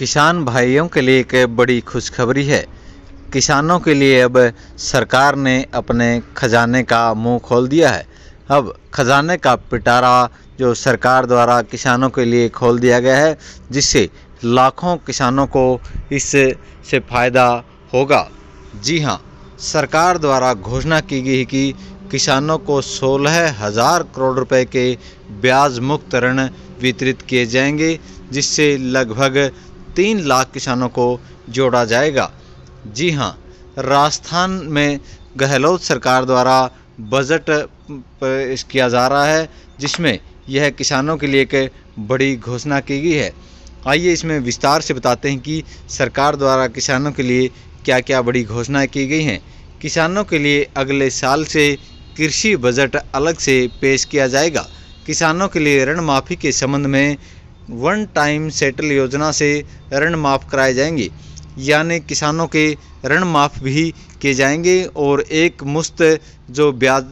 किसान भाइयों के लिए एक बड़ी खुशखबरी है। किसानों के लिए अब सरकार ने अपने खजाने का मुँह खोल दिया है। अब खजाने का पिटारा जो सरकार द्वारा किसानों के लिए खोल दिया गया है, जिससे लाखों किसानों को इससे से फ़ायदा होगा। जी हाँ सरकार द्वारा घोषणा की गई कि किसानों को सोलह हज़ार करोड़ रुपए के ब्याज मुक्त ऋण वितरित किए जाएँगे, जिससे लगभग तीन लाख किसानों को जोड़ा जाएगा। जी हाँ राजस्थान में गहलोत सरकार द्वारा बजट पेश किया जा रहा है, जिसमें यह किसानों के लिए एक बड़ी घोषणा की गई है। आइए इसमें विस्तार से बताते हैं कि सरकार द्वारा किसानों के लिए क्या क्या बड़ी घोषणाएँ की गई हैं। किसानों के लिए अगले साल से कृषि बजट अलग से पेश किया जाएगा। किसानों के लिए ऋण माफ़ी के संबंध में वन टाइम सेटल योजना से ऋण माफ़ कराए जाएँगे, यानी किसानों के ऋण माफ़ भी किए जाएँगे और एक मुश्त जो ब्याज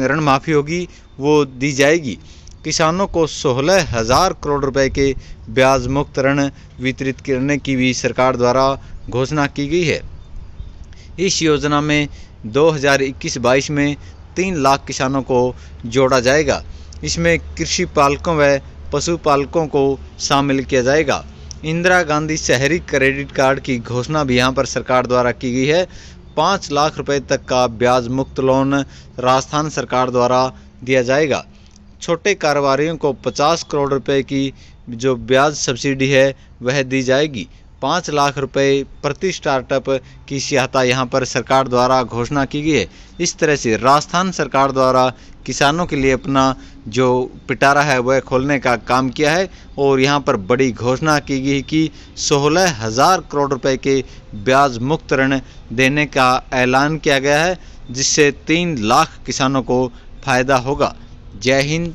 ऋण माफ़ी होगी, वो दी जाएगी। किसानों को सोलह हज़ार करोड़ रुपए के ब्याज मुक्त ऋण वितरित करने की भी सरकार द्वारा घोषणा की गई है। इस योजना में 2021-22 में तीन लाख किसानों को जोड़ा जाएगा। इसमें कृषि पालकों व पशुपालकों को शामिल किया जाएगा। इंदिरा गांधी शहरी क्रेडिट कार्ड की घोषणा भी यहाँ पर सरकार द्वारा की गई है। पाँच लाख रुपए तक का ब्याज मुक्त लोन राजस्थान सरकार द्वारा दिया जाएगा। छोटे कारोबारियों को 50 करोड़ रुपए की जो ब्याज सब्सिडी है, वह दी जाएगी। पाँच लाख रुपए प्रति स्टार्टअप की सहायता यहाँ पर सरकार द्वारा घोषणा की गई है। इस तरह से राजस्थान सरकार द्वारा किसानों के लिए अपना जो पिटारा है, वह खोलने का काम किया है और यहाँ पर बड़ी घोषणा की गई कि सोलह हज़ार करोड़ रुपए के ब्याज मुक्त ऋण देने का ऐलान किया गया है, जिससे तीन लाख किसानों को फ़ायदा होगा। जय हिंद